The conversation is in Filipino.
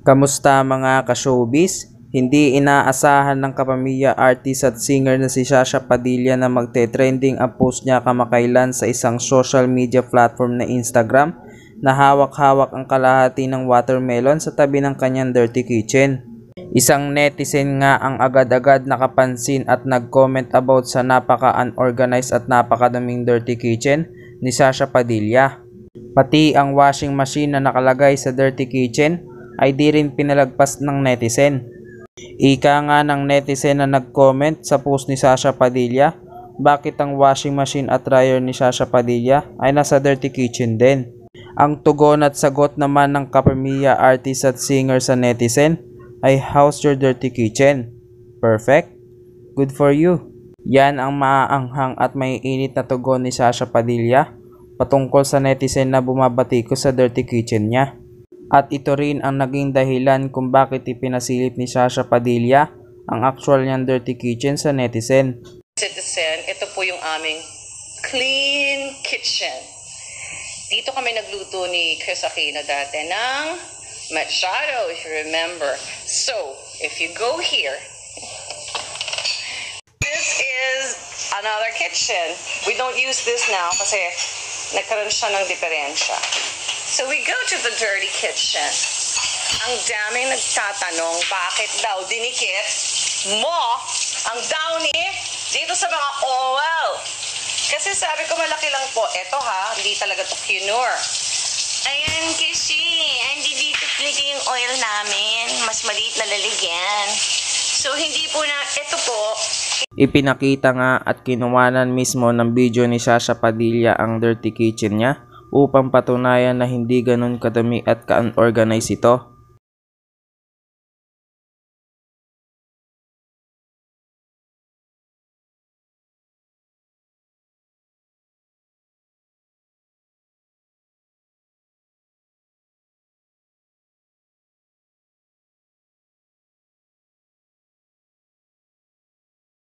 Kamusta mga ka-showbiz? Hindi inaasahan ng kapamilya artist at singer na si Sasha Padilla na magte-trending ang post niya kamakailan sa isang social media platform na Instagram na hawak-hawak ang kalahati ng watermelon sa tabi ng kanyang dirty kitchen. Isang netizen nga ang agad-agad nakapansin at nag-comment about sa napaka-unorganized at napakadaming dirty kitchen ni Sasha Padilla. Pati ang washing machine na nakalagay sa dirty kitchen ay di rin pinalagpas ng netizen. Ika nga ng netizen na nag-comment sa post ni Sasha Padilla, bakit ang washing machine at dryer ni Sasha Padilla ay nasa dirty kitchen din. Ang tugon at sagot naman ng kapamilya artist at singer sa netizen ay how's your dirty kitchen? Perfect? Good for you. Yan ang maaanghang at may init na tugon ni Sasha Padilla patungkol sa netizen na bumabati ko sa dirty kitchen niya. At ito rin ang naging dahilan kung bakit ipinasilip ni Sasha Padilla ang actual niyang dirty kitchen sa netizen. citizen, ito po yung aming clean kitchen. Dito kami nagluto ni Chris Aquino dati ng machado, if you remember. So, if you go here, this is another kitchen. We don't use this now kasi nagkaroon siya ng diferensya. So, we go to the dirty kitchen. Ang daming nagtatanong, bakit daw dinikit mo ang downy dito sa mga oil? Kasi sabi ko malaki lang po. Eto ha, hindi talaga to kinur. Ayan kasi, hindi dito talaga yung oil namin. Mas maliit na lalagyan. So, hindi po na, ito po, Ipinakita nga at kinuwanan mismo ng video ni Sasha Padilla ang dirty kitchen niya upang patunayan na hindi ganun kadami at ka-unorganized ito.